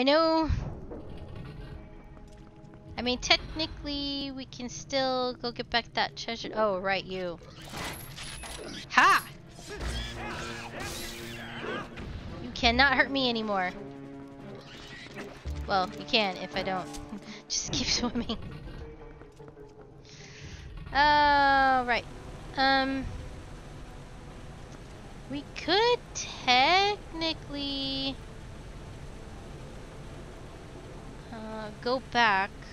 I know... I mean, technically, we can still go get back that treasure. Oh, right, you. Ha! You cannot hurt me anymore. Well, you can if I don't. Just keep swimming. Uh, right. Um... We could technically... Uh, go back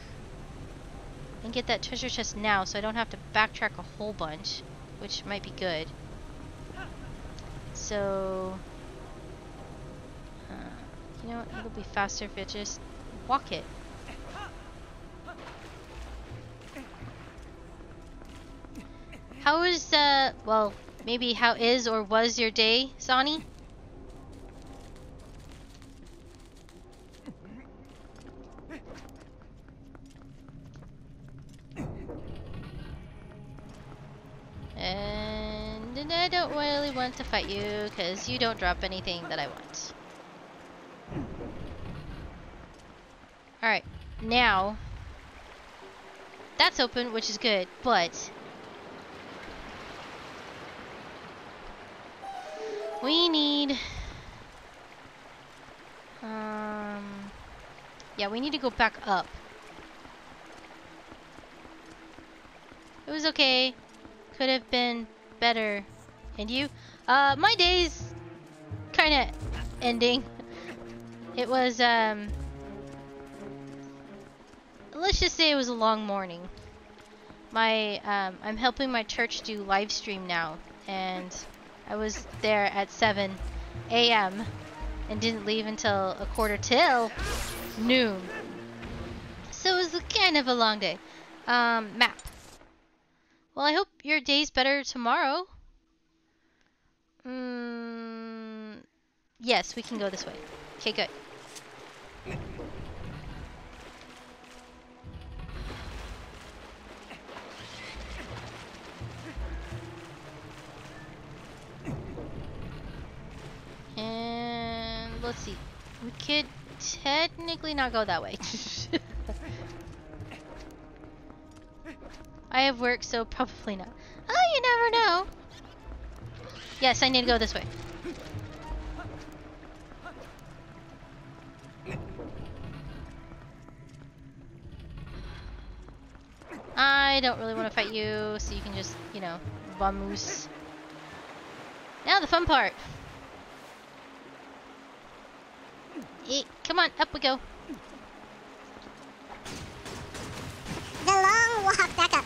and get that treasure chest now so I don't have to backtrack a whole bunch, which might be good. So, uh, you know what, it'll be faster if it just walk it. How is, uh, well, maybe how is or was your day, Sani? Don't really want to fight you because you don't drop anything that I want. Alright, now that's open, which is good, but we need um yeah, we need to go back up. It was okay. Could have been better. And you? Uh, my day's kind of ending. It was, um... Let's just say it was a long morning. My, um, I'm helping my church do live stream now. And I was there at 7 a.m. and didn't leave until a quarter till noon. So it was kind of a long day. Um, map. Well, I hope your day's better tomorrow. Mm, yes, we can go this way. Okay, good. And let's see. We could technically not go that way. I have work, so probably not. Oh, you never know. Yes, I need to go this way. I don't really want to fight you, so you can just, you know, vamoose. Now the fun part. Eh, come on, up we go. The long walk back up.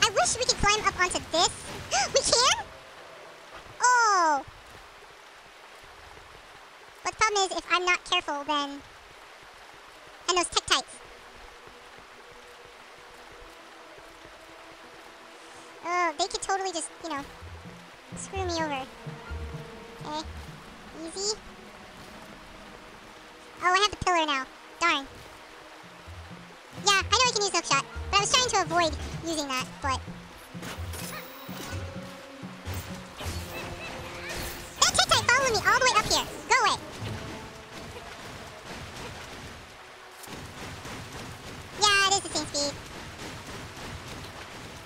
I wish we could climb up onto this. We can? Oh. But the problem is, if I'm not careful, then... And those Tektites. Oh, they could totally just, you know, screw me over. Okay. Easy. Oh, I have the pillar now. Darn. Yeah, I know I can use hookshot, but I was trying to avoid using that, but... Followed me all the way up here. Go away. Yeah, it is the same speed.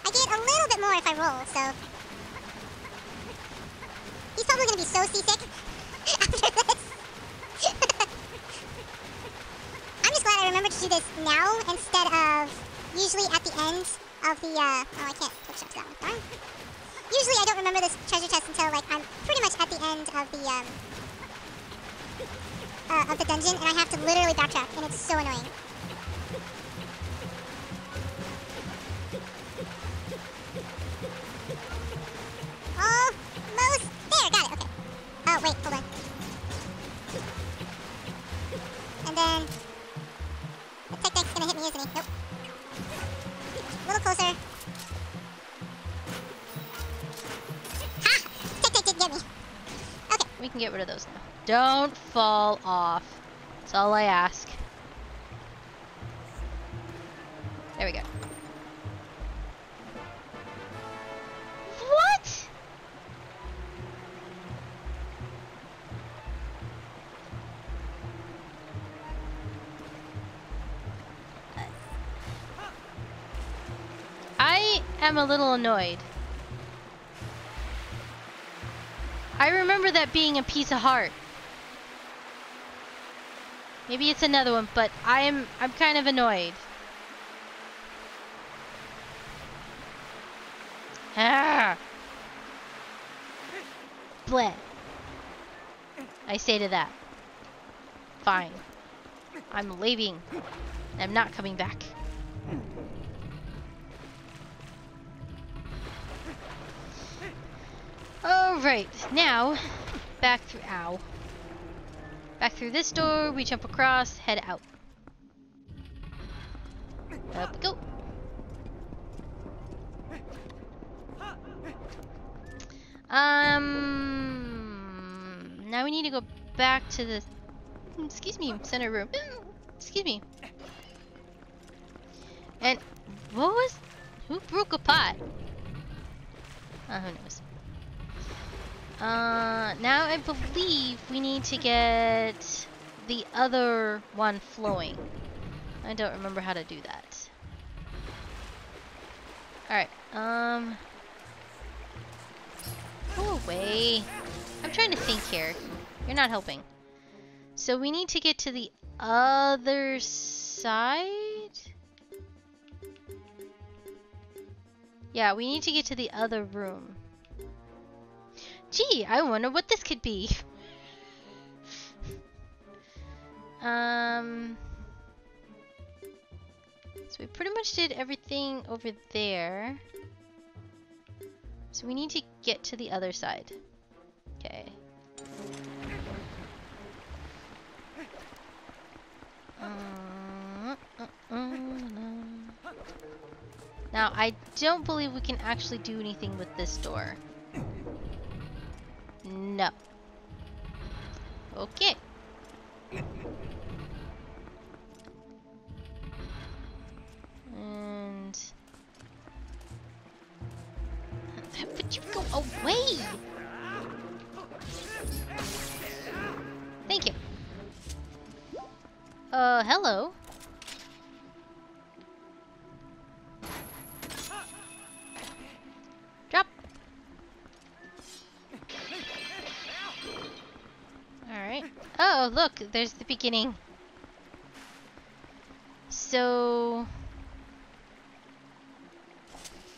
I get a little bit more if I roll, so... He's probably gonna be so seasick after this. I'm just glad I remembered to do this now instead of usually at the end of the, uh, oh, I can't hook shot to that one, darn. Usually I don't remember this treasure chest until, like, I'm pretty much at the end of the, um, uh, of the dungeon, and I have to literally backtrack, and it's so annoying. Don't fall off. That's all I ask. There we go. What? I am a little annoyed. I remember that being a piece of heart. Maybe it's another one, but I'm I'm kind of annoyed. Ah. Bleh. I say to that. Fine. I'm leaving. I'm not coming back. Alright, now, back through, ow. Back through this door, we jump across, head out. Up we go. Um, now we need to go back to the, excuse me, center room. Excuse me. And what was, who broke a pot? Uh, who knows. Uh, now I believe we need to get the other one flowing. I don't remember how to do that. Alright, um... Go away. I'm trying to think here. You're not helping. So we need to get to the other side? Yeah, we need to get to the other room. Gee, I wonder what this could be. um... So we pretty much did everything over there. So we need to get to the other side. Okay. Uh, uh, uh, now, I don't believe we can actually do anything with this door. No. Okay. And... Would you go away? Thank you. Uh, hello. Oh, look, there's the beginning. So...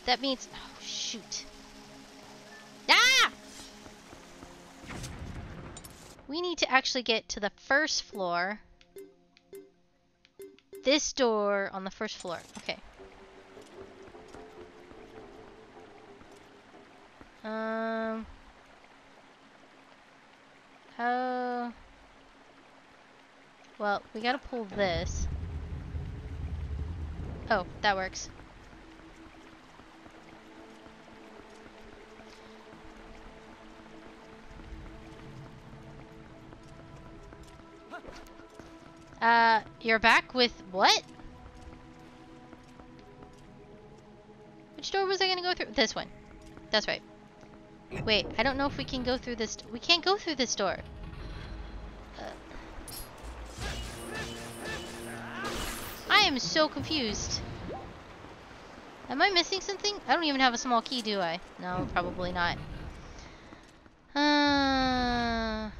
That means... Oh, shoot. Ah! We need to actually get to the first floor. This door on the first floor. Okay. Um... Oh... Well, we gotta pull this. Oh, that works. Uh, you're back with what? Which door was I gonna go through? This one. That's right. Wait, I don't know if we can go through this. We can't go through this door. I am so confused. Am I missing something? I don't even have a small key, do I? No, probably not. Uh...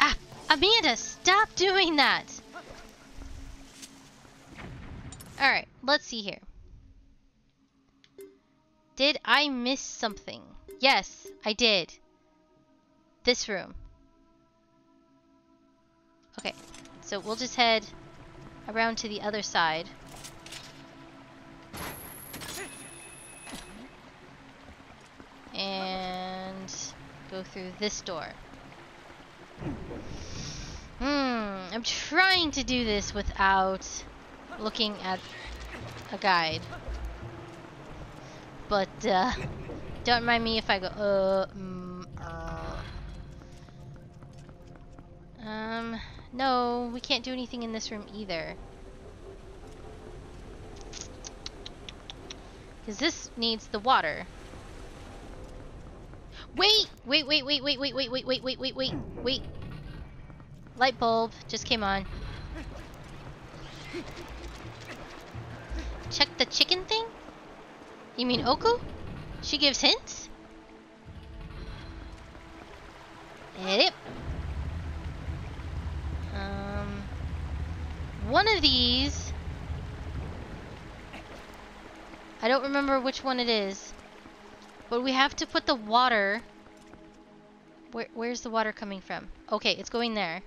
Ah, Midna, stop doing that. All right, let's see here. Did I miss something? Yes, I did. This room. Okay, so we'll just head around to the other side. And go through this door. Hmm, I'm trying to do this without looking at a guide. But, uh, don't mind me if I go, uh, mm, uh. Um, no, we can't do anything in this room either. Because this needs the water. Wait! Wait, wait, wait, wait, wait, wait, wait, wait, wait, wait, wait, wait. Light bulb just came on. Check the chicken thing? You mean Ooccoo? She gives hints? Yep. Um, one of these. I don't remember which one it is. But we have to put the water. Where, where's the water coming from? Okay, it's going there.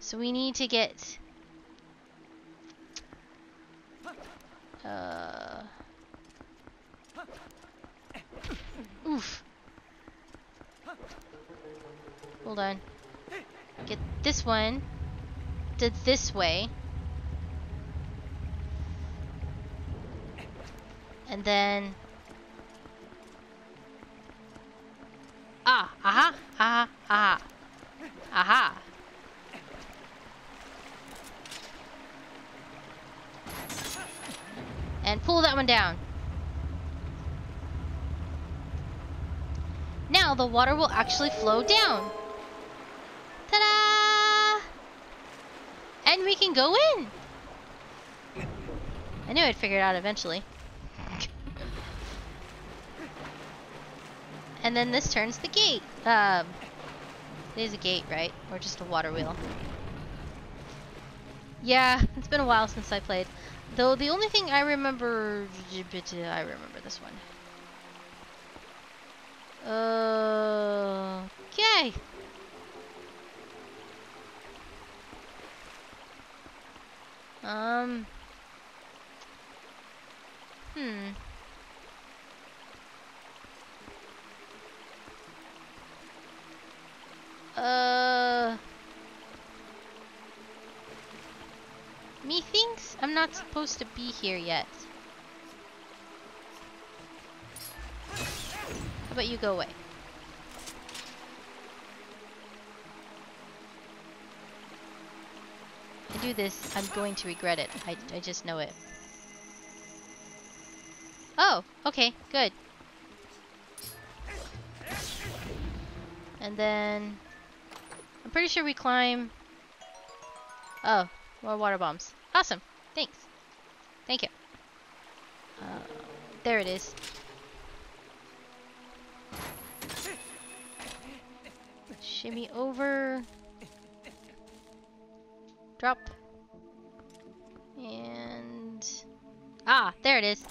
So we need to get. Uh. Oof. Hold on. Get this one to this way. And then... Ah, aha, aha, aha. Aha. And pull that one down. Now the water will actually flow down. Ta-da! And we can go in. I knew I'd figure it out eventually. and then this turns the gate. Um, it is a gate, right? Or just a water wheel. Yeah, it's been a while since I played. Though the only thing I remember... I remember this one. Okay. Um. Hmm. Uh. Methinks I'm not supposed to be here yet. About you go away? I do this, I'm going to regret it. I, I just know it. Oh, okay, good. And then... I'm pretty sure we climb... Oh, more water bombs. Awesome. Thanks. Thank you. Uh, there it is. Shimmy over. Drop. And... Ah, there it is.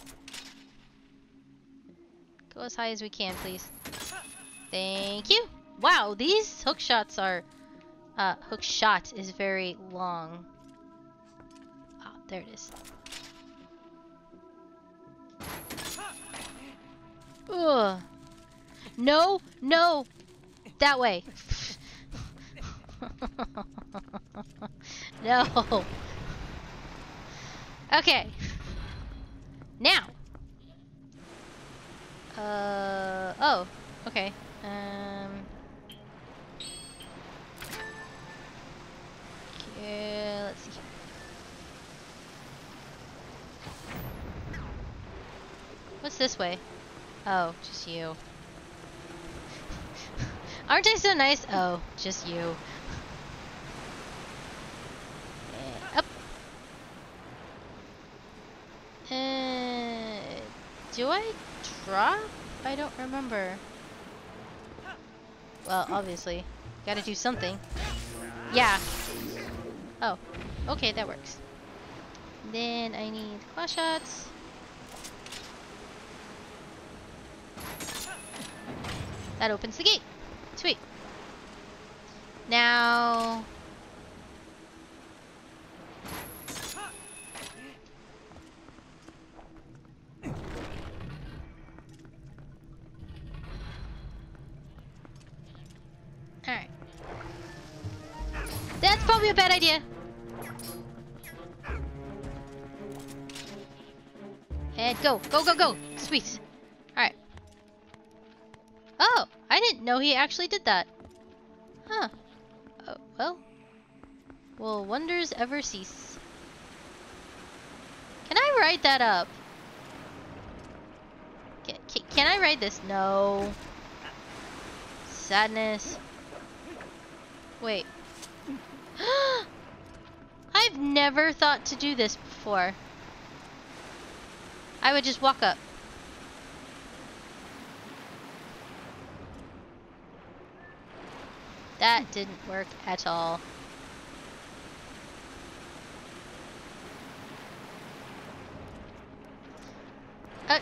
Go as high as we can, please. Thank you. Wow, these hook shots are... Uh, hook shot is very long. Ah, there it is. Ugh. No, no, that way. no. Okay. Now. Uh, oh, okay. Um. Okay, let's see. What's this way? Oh, just you. Aren't I so nice? Oh, just you. up. Uh, do I drop? I don't remember. Well, obviously. Gotta do something. Yeah. Oh. Okay, that works. Then I need claw shots. That opens the gate. Sweet. Now... idea. And go, go, go, go. Sweet. Alright. Oh, I didn't know he actually did that. Huh. Oh, well. Will wonders ever cease? Can I ride that up? Can, can, can I ride this? No. sadness. Wait. I've never thought to do this before. I would just walk up. That didn't work at all. Uh,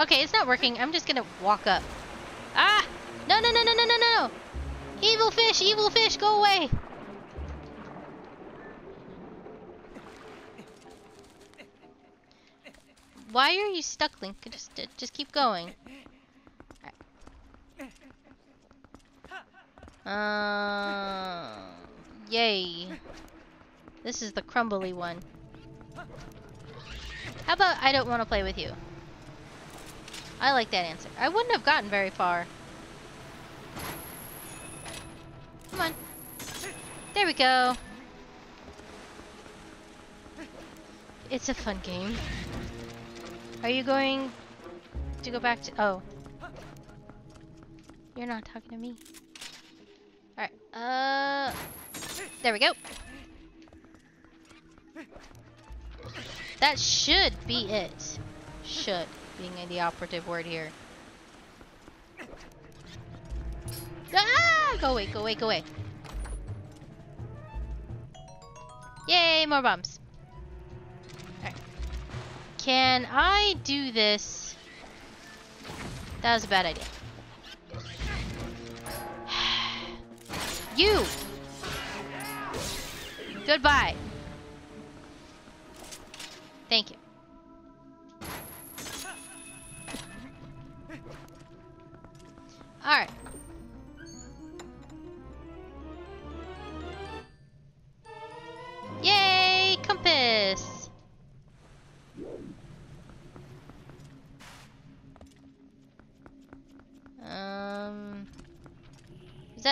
okay, it's not working. I'm just gonna walk up. Ah! No, no, no, no, no, no, no! Evil fish, evil fish, go away! Why are you stuck, Link? Just, just keep going. Uh, yay. This is the crumbly one. How about I don't want to play with you? I like that answer. I wouldn't have gotten very far. Come on. There we go. It's a fun game. Are you going to go back to... Oh. You're not talking to me. Alright, uh... There we go. That should be it. Should, being the operative word here. Ah! Go away, go away, go away. Yay, more bombs. Can I do this? That was a bad idea. You! Goodbye.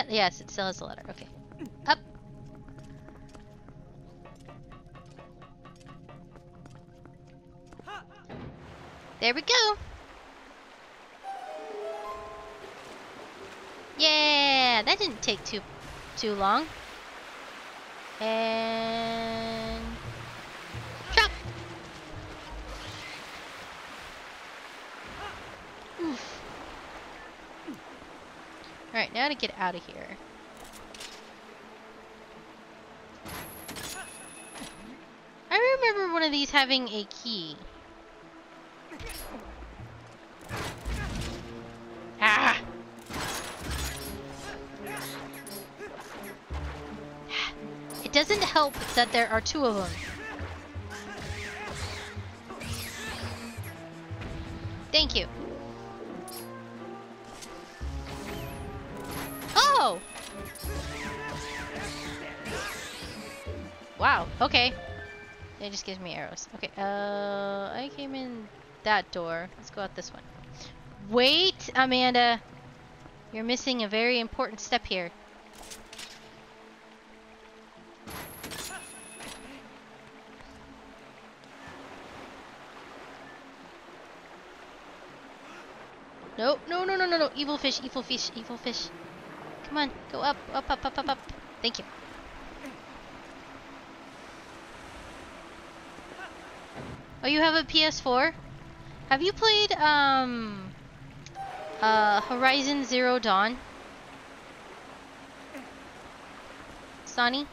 Yes, it still has a letter. Okay. Up. There we go. Yeah, that didn't take too too long. And now to get out of here. I remember one of these having a key. Ah! It doesn't help that there are two of them. Wow, okay. It just gives me arrows. Okay, uh, I came in that door. Let's go out this one. Wait, Midna. You're missing a very important step here. No, no, no, no, no, no. Evil fish, evil fish, evil fish. Come on, go up, up, up, up, up, up. Thank you. Oh, you have a PS4? Have you played, um, uh, Horizon Zero Dawn? Sonny?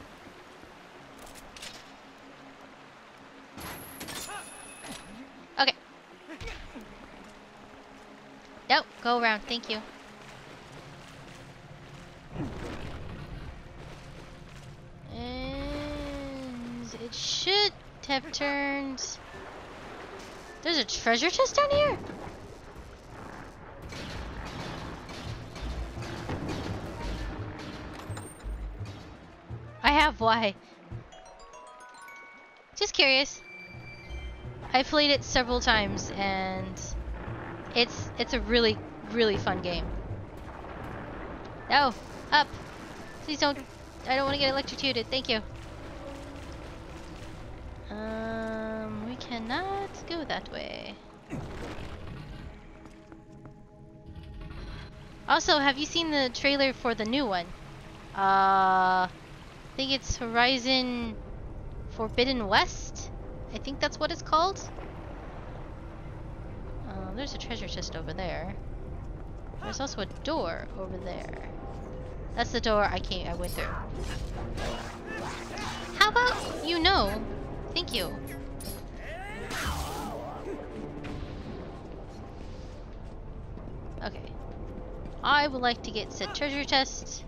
Okay. Nope, go around, thank you. And it should have turned... There's a treasure chest down here? I have, why? Just curious. I played it several times and it's it's a really really fun game. No, up. Please don't I don't want to get electrocuted. Thank you. Um we cannot that way. Also, have you seen the trailer for the new one? Uh, I think it's Horizon Forbidden West. I think that's what it's called. Uh, there's a treasure chest over there. There's also a door over there. That's the door I came. I went through. How about you know? Thank you. Okay. I would like to get said treasure chest.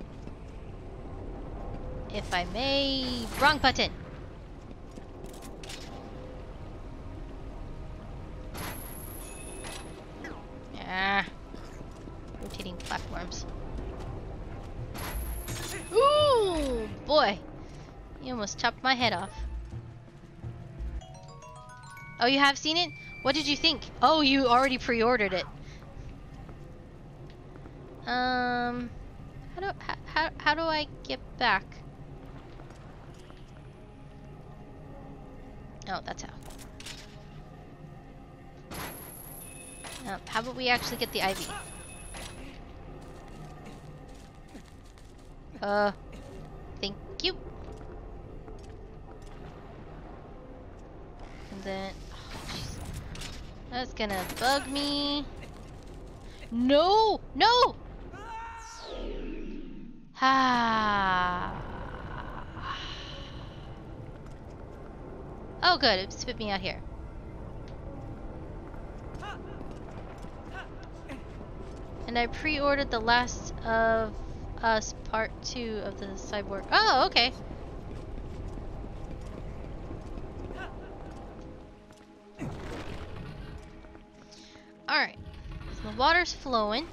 If I may. Wrong button. Ah. Rotating platforms. Ooh, boy. You almost chopped my head off. Oh, you have seen it? What did you think? Oh, you already pre-ordered it. Um, how do how, how how do I get back? Oh, that's how. Uh, how about we actually get the ivy? Uh, thank you. And then, oh. That's gonna bug me. No! No! Ah. Oh good, it spit me out here. And I pre-ordered the last of us part two of the cyborg. Oh, okay. Alright. So the water's flowing.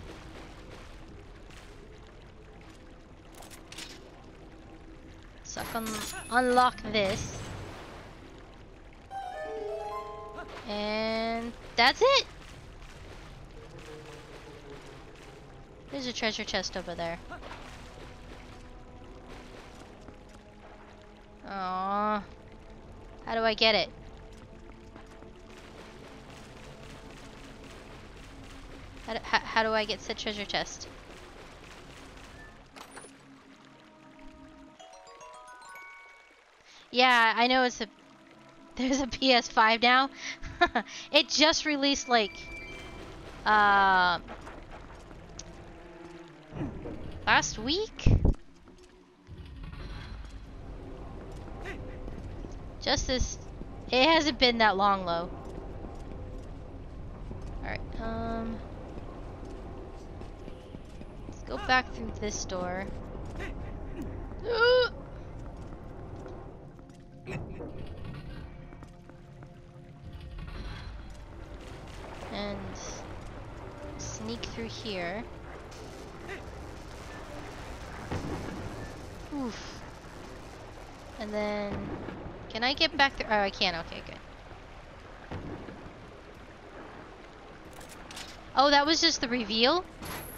I can unlock this. And that's it. There's a treasure chest over there. Aww. How do I get it? How do, how, how do I get said treasure chest? Yeah, I know it's a... There's a PS5 now. it just released, like... Uh... Last week? Just this... It hasn't been that long, though. Alright, um... Let's go back through this door. Sneak through here. Oof. And then, can I get back there? Oh, I can. Okay, good. Oh, that was just the reveal?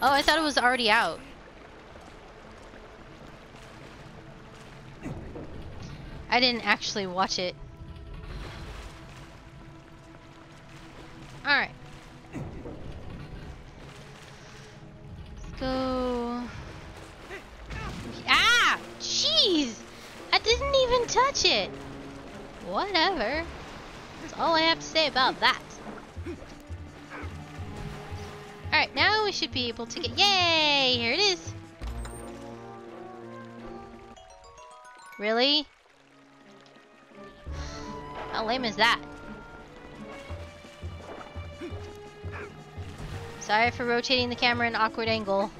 Oh, I thought it was already out. I didn't actually watch it. That? Sorry for rotating the camera in an awkward angle.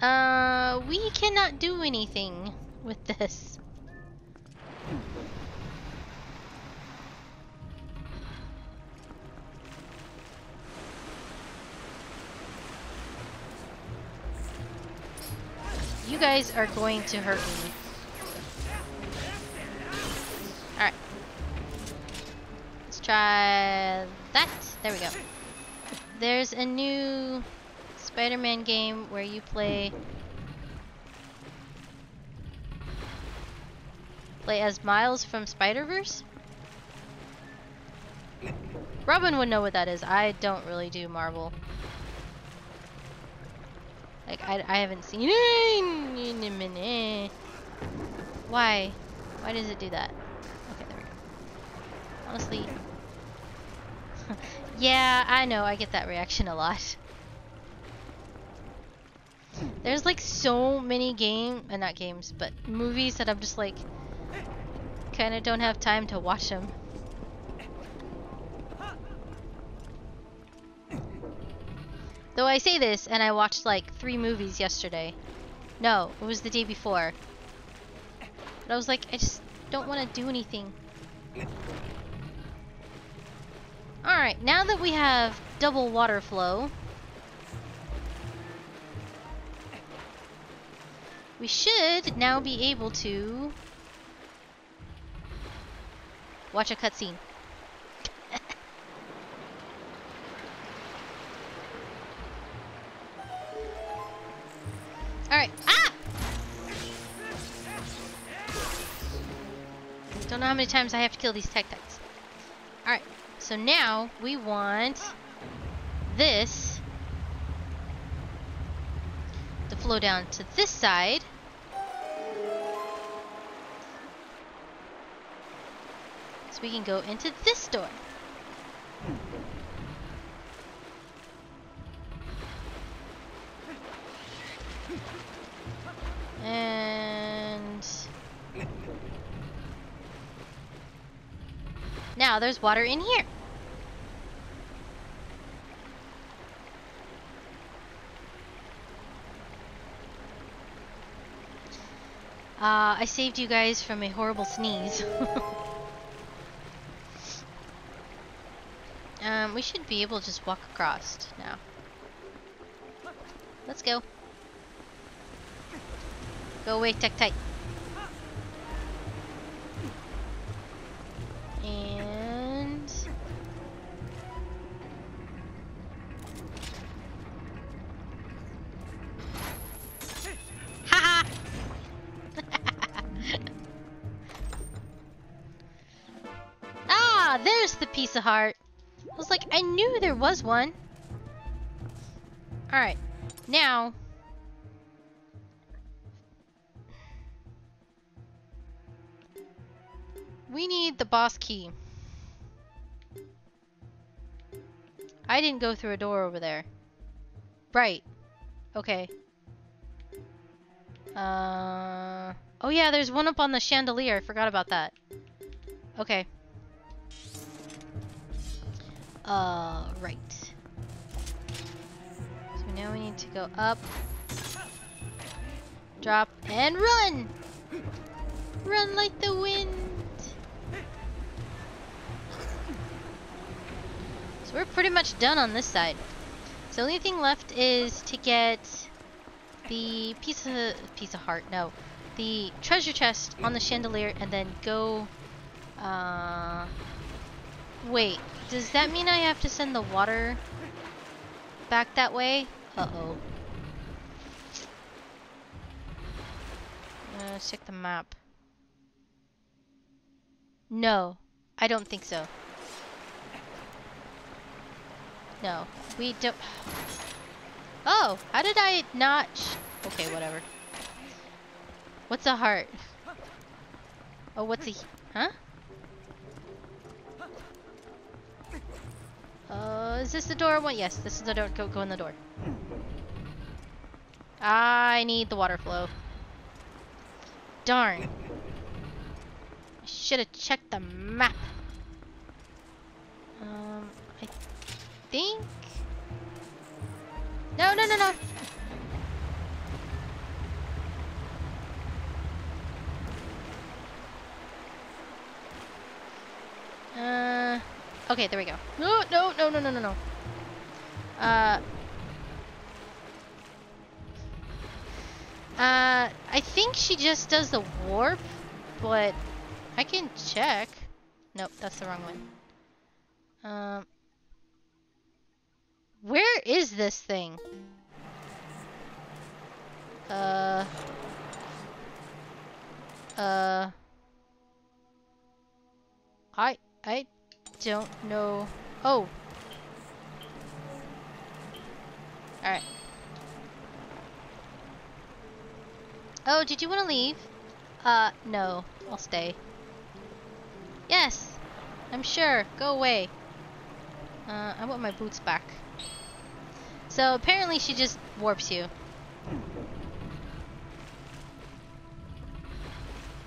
Uh, we cannot do anything with this. You guys are going to hurt me. Try that. There we go. There's a new Spider-Man game where you play play as Miles from Spider-Verse. Robin would know what that is. I don't really do Marvel. Like, I, I haven't seen it. Why? Why does it do that? Okay, there we go. Honestly. Yeah, I know. I get that reaction a lot. There's like so many game, uh, not games, but movies that I'm just like, kind of don't have time to watch them. Though I say this, and I watched like three movies yesterday. No, it was the day before. But I was like, I just don't want to do anything. Alright, now that we have double water flow, we should now be able to watch a cutscene. Alright. Ah! Don't know how many times I have to kill these tech-techs. Alright. So now we want this to flow down to this side. So we can go into this door. And now there's water in here. Uh, I saved you guys from a horrible sneeze. um, we should be able to just walk across now. Let's go. Go away, Tektite. Heart. I was like, I knew there was one. All right, now. We need the boss key. I didn't go through a door over there. Right. Okay. Uh... Oh yeah, there's one up on the chandelier. I forgot about that. Okay. Uh, right. So now we need to go up. Drop and run! Run like the wind! So we're pretty much done on this side. So the only thing left is to get the piece of piece of heart. No, the treasure chest on the chandelier, and then go. Uh, wait, does that mean I have to send the water back that way? Uh oh. Uh, check the map. No, I don't think so. No, we don't. Oh, how did I not? okay, whatever. What's a heart? Oh, what's a? Huh? Uh, is this the door I want? Yes, this is the door. Go, go in the door. I need the water flow. Darn. I should have checked the map. Um, I think... No, no, no, no! Uh, okay, there we go. No, no, no, no, no, no, no. Uh, uh, I think she just does the warp, but I can check. Nope, that's the wrong one. Um, where is this thing? Uh, uh, I I don't know Oh. Alright. Oh, did you want to leave? Uh, no. I'll stay. Yes! I'm sure. Go away. Uh, I want my boots back. So apparently she just warps you.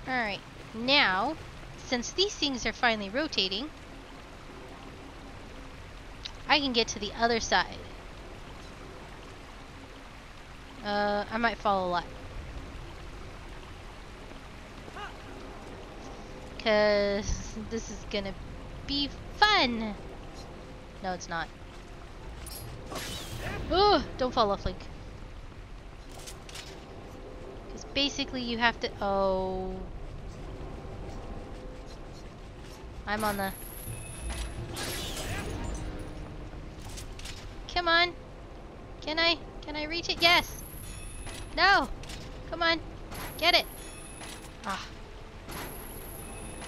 Alright, now, since these things are finally rotating, I can get to the other side. Uh, I might fall a lot. Cause this is gonna be fun! No, it's not. Oh, don't fall off, Link. Because basically you have to... Oh. I'm on the... Come on. Can I? Can I reach it? Yes. No. Come on. Get it. Ah.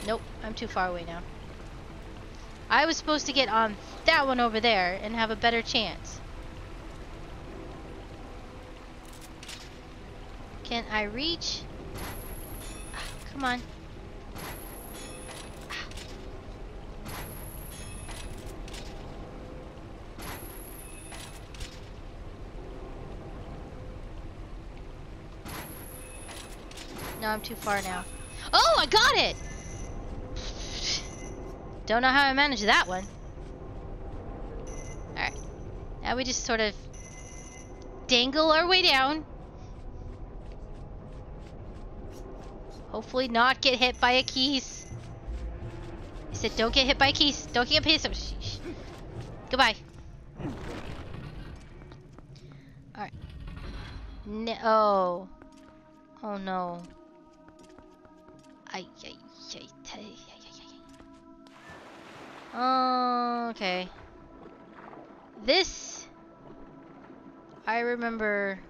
Nope. I'm too far away now. I was supposed to get on that one over there and have a better chance. Can I reach? Ah, come on. No, I'm too far now. Oh, I got it! Don't know how I managed that one. Alright. Now we just sort of dangle our way down. Hopefully not get hit by a Keese. I said don't get hit by a Keese. Don't get hit. Oh, Goodbye. Alright. No. Oh. Oh no. Ay. Okay. This I remember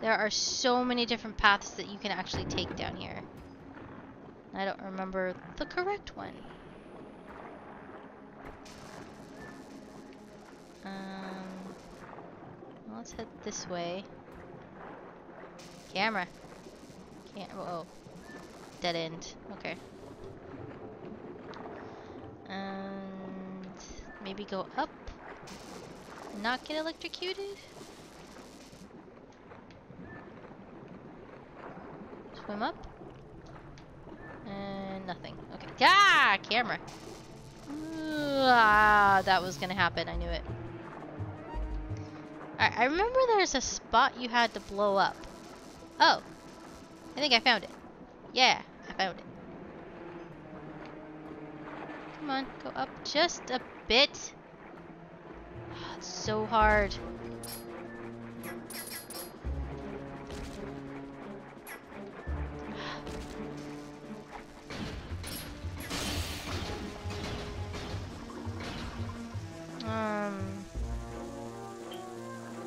there are so many different paths that you can actually take down here. I don't remember the correct one. Um, well, let's head this way. Camera. Can't. Oh, dead end. Okay. And maybe go up. Not get electrocuted. Swim up. And nothing. Okay. Ah, camera. Ah, that was gonna happen. I knew it. Alright, I remember there's a spot you had to blow up. Oh. I think I found it. Yeah, I found it. Come on, go up just a bit. It's so hard.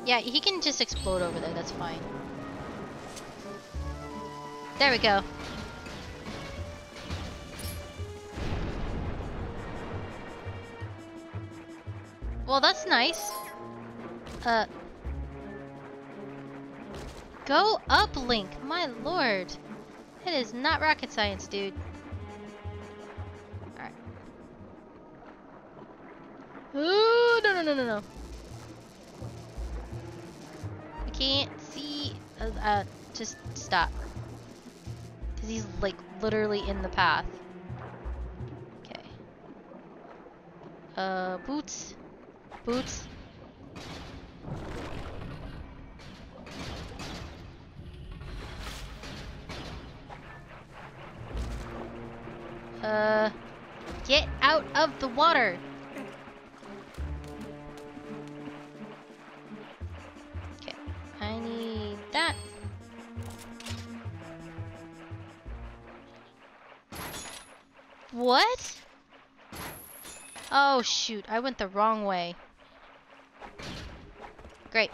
Yeah, he can just explode over there. That's fine. There we go. Well, that's nice. Uh. Go up, Link. My lord. It is not rocket science, dude. Alright. Ooh, no, no, no, no, no. Uh, just stop. Because he's, like, literally in the path. Okay. Uh, boots. Boots. Uh, get out of the water. That. What? Oh shoot, I went the wrong way. Great.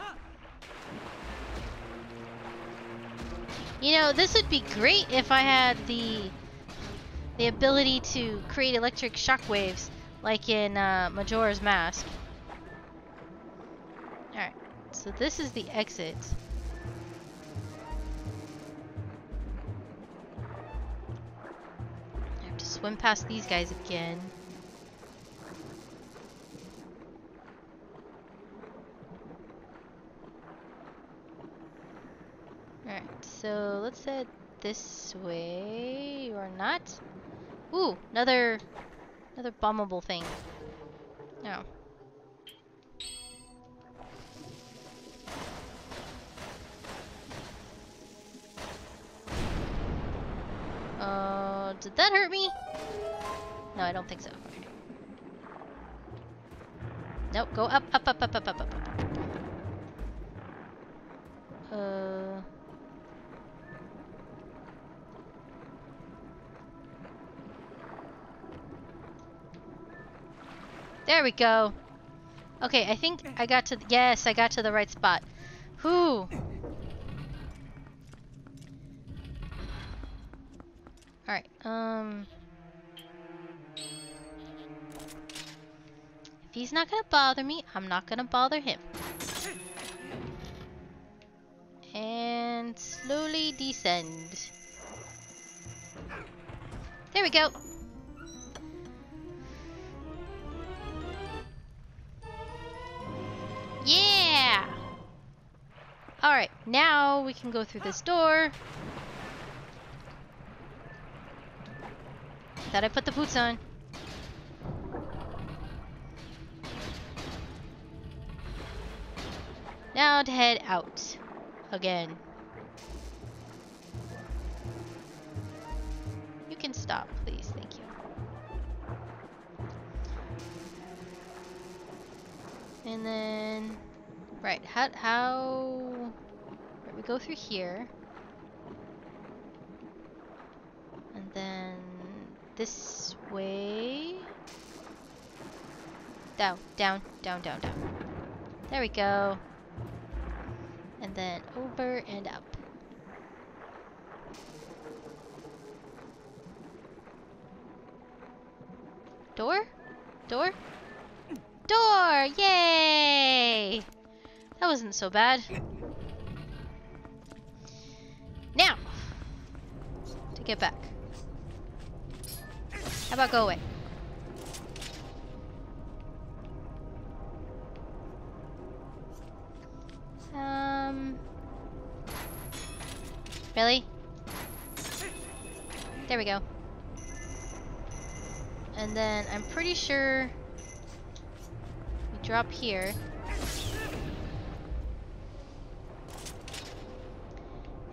You know, this would be great if I had the the ability to create electric shockwaves like in uh, Majora's Mask. Alright, so this is the exit. Swim past these guys again. Alright, so let's head this way or not. Ooh, another another bombable thing. No. Uh, did that hurt me? No, I don't think so. Okay. Nope, go up, up, up, up, up, up, up, up. Uh. There we go. Okay, I think I got to, yes, I got to the right spot. Whew. He's not gonna bother me, I'm not gonna bother him. And slowly descend. There we go. Yeah! Alright, now we can go through this door. Thought I put the boots on. Now to head out. Again. You can stop, please. Thank you. And then... Right, how... how right, we go through here. And then... This way... Down, down, down, down, down. There we go. And then over and up. Door? Door? Door! Yay! That wasn't so bad. Now! To get back. How about go away? Really? There we go. And then I'm pretty sure we drop here.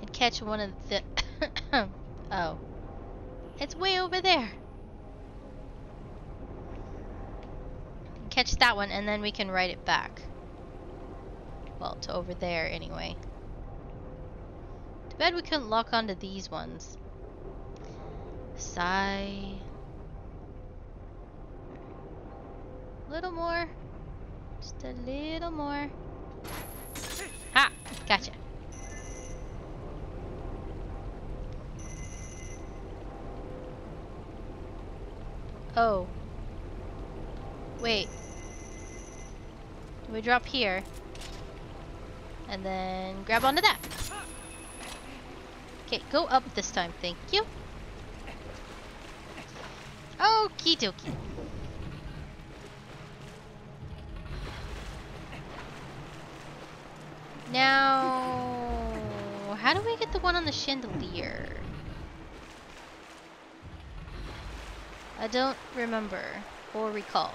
And catch one of the... oh. It's way over there. Catch that one and then we can ride it back. Well, to over there anyway. Bad we couldn't lock onto these ones. Sigh. little more. Just a little more. Ha! Gotcha. Oh. Wait. We drop here. And then grab onto that. Okay, go up this time, thank you. Okie dokie. Now, how do we get the one on the chandelier? I don't remember or recall.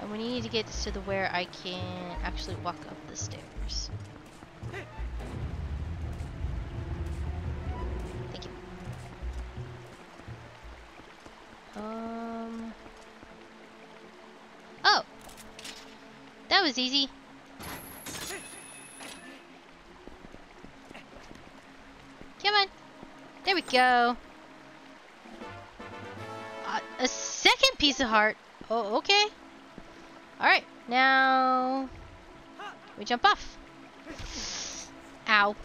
And we need to get to the where I can actually walk up the stairs. Easy. Come on. There we go. Uh, a second piece of heart. Oh, okay. Alright, now... We jump off. Ow.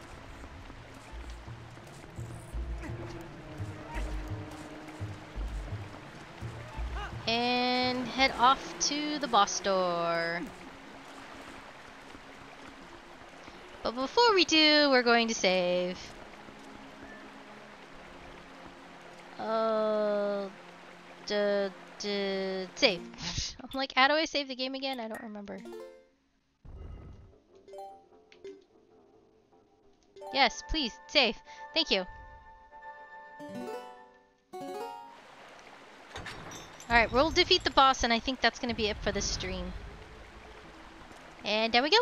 And head off to the boss door. But before we do, we're going to save. Uh, duh, duh, save. I'm like, how do I save the game again? I don't remember. Yes, please, save. Thank you. Alright, we'll defeat the boss, and I think that's going to be it for this stream. And there we go.